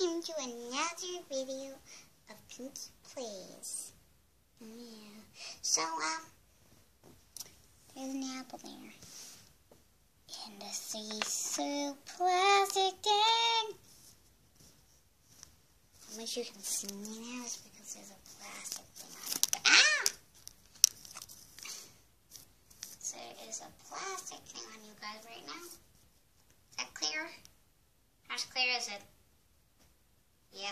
welcome to another video of Pinky Plays. Yeah. So, um, there's an apple there. And is so plastic dang. How much you can see me now is because there's a plastic thing on it. Ah! So there is a plastic thing on you guys right now. Is that clear? How clear is it? Yeah,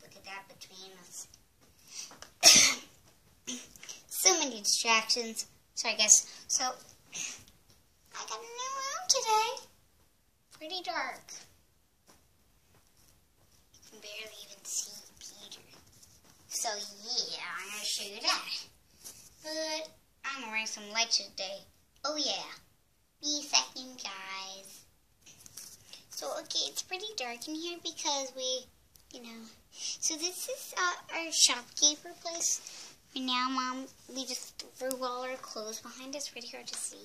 look at that between us. so many distractions. So I guess, So, I got a new room today. Pretty dark. You can barely even see Peter. So, yeah, I'm to show you that. But, I'm bring some lights today. Oh, yeah. Be second, guys. So, okay, it's pretty dark in here because we, you know. So, this is uh, our shopkeeper place. Right now, Mom, we just threw all our clothes behind us. Pretty hard to see.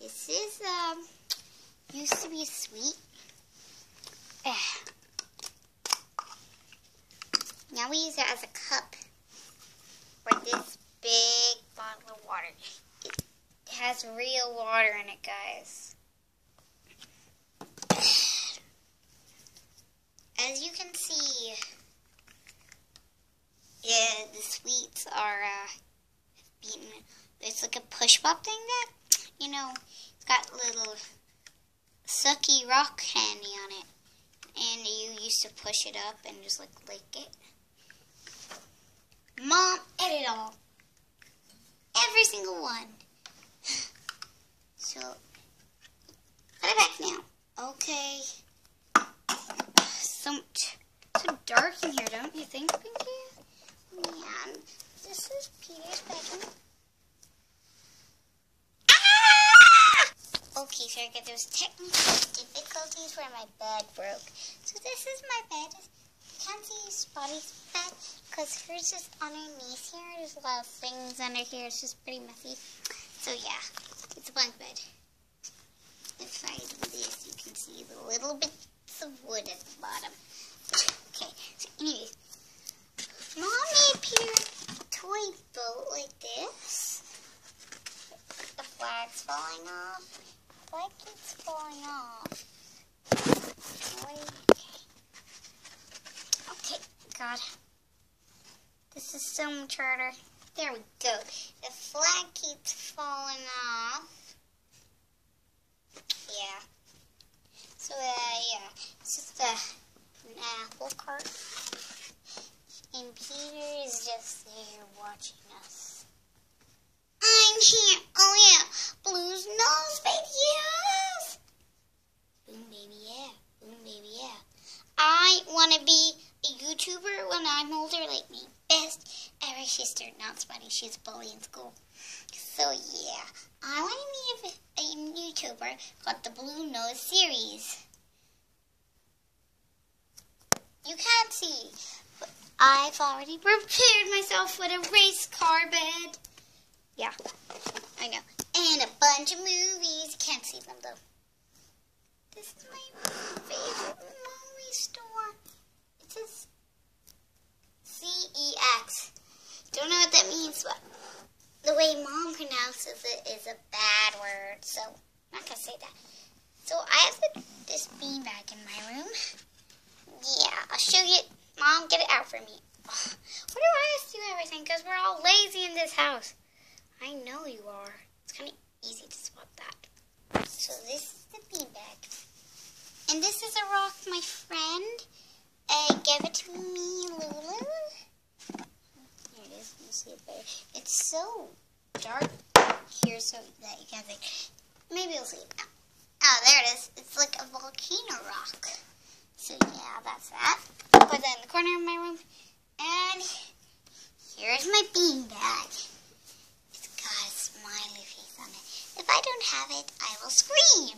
This is, um, used to be sweet. Eh. Now we use it as a cup. Or this big bottle of water. It has real water in it, guys. As you can see, yeah, the sweets are uh, beaten. It's like a push pop thing that, you know, it's got little sucky rock candy on it. And you used to push it up and just like lick it. Mom ate it all. Every single one. So, put it back now. Okay. So, so dark in here, don't you think, Pinky? Man, this is Peter's bedroom. Ah! Okay, sorry, guys. There was technical difficulties where my bed broke. So this is my bed. Can't see Spotty's bed because hers is underneath here. There's a lot of things under here. It's just pretty messy. So yeah, it's a bunk bed. If I do this, you can see the little bits of wood at the bottom. Okay, so anyways, mommy made Peter a toy boat like this. The flag's falling off. The flag keeps falling off. Okay, God. This is so much harder. There we go. The flag keeps falling off. Yeah. So, uh, yeah. It's just a, an apple cart. And Peter is just there watching us. Oh, yeah. Blue's nose, baby, yes. Boom, baby, yeah. Boom, baby, yeah. I want to be a YouTuber when I'm older, like me. Best ever sister. Not Spotty. She's a bully in school. So, yeah. I want to be a, a YouTuber called the Blue Nose Series. You can't see, I've already prepared myself with a race car bed. Yeah, I know. And a bunch of movies. Can't see them, though. This is my favorite movie store. It says C-E-X. Don't know what that means, but the way Mom pronounces it is a bad word, so I'm not to say that. So I have this beanbag in my room. Yeah, I'll show you. Mom, get it out for me. Why do I to do everything? Because we're all lazy in this house. I know you are. It's kind of easy to spot that. So this is the beanbag. And this is a rock my friend uh, gave it to me, Lulu. Here it is. You see it better. It's so dark here so that you can't see. Maybe you'll see it now. Oh, there it is. It's like a volcano rock. So yeah, that's that. Put that in the corner of my room. And here's my beanbag. It's got a smiley face on it. If I don't have it, I will scream.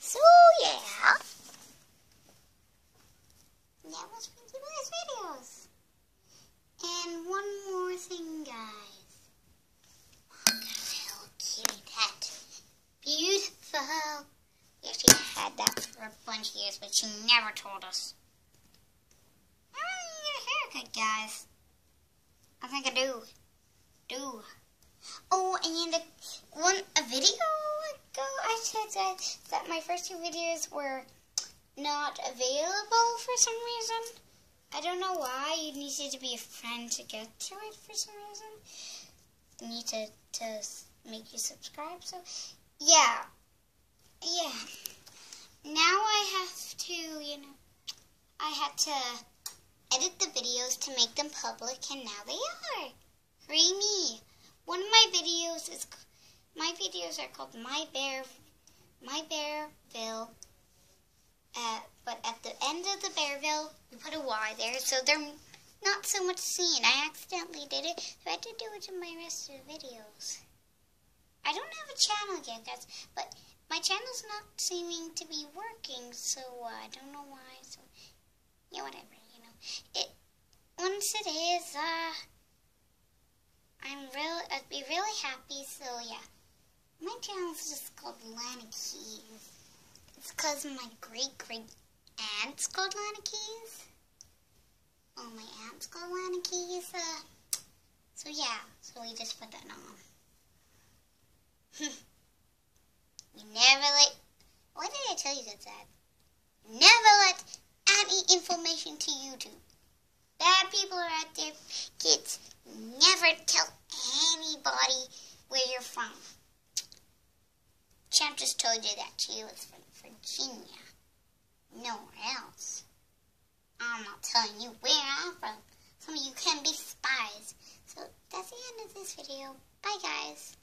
So yeah. That was Pinky Play's videos. And one more thing, guys. Look at how cute that. A bunch of years, but she never told us. Okay, guys. I think I do. Do. Oh, and a, one a video ago I said that, that my first two videos were not available for some reason. I don't know why. You needed to be a friend to get to it for some reason. Need to, to make you subscribe. So, yeah. Yeah. Now I have to, you know, I had to edit the videos to make them public, and now they are. Free me. One of my videos is, my videos are called My Bear, My Bearville uh, but at the end of the Bearville, we put a Y there, so they're not so much seen. I accidentally did it, so I had to do it in my rest of the videos. I don't have a channel yet, guys, but my channel's not seeming to be working, so uh, I don't know why. So, yeah, whatever, you know. It once it is, uh, I'm real. I'd be really happy. So yeah, my channel's just called Lana Keyes. It's because my great great aunt's called Lana Keyes. My aunt's called Lana Keyes. Uh, so yeah, so we just put that on. you never let. What did I tell you that, Dad? Never let any information to YouTube. Bad people are out there. Kids, never tell anybody where you're from. Champ just told you that she was from Virginia. Nowhere else. I'm not telling you where I'm from. Some of you can be spies. So that's the end of this video. Bye guys.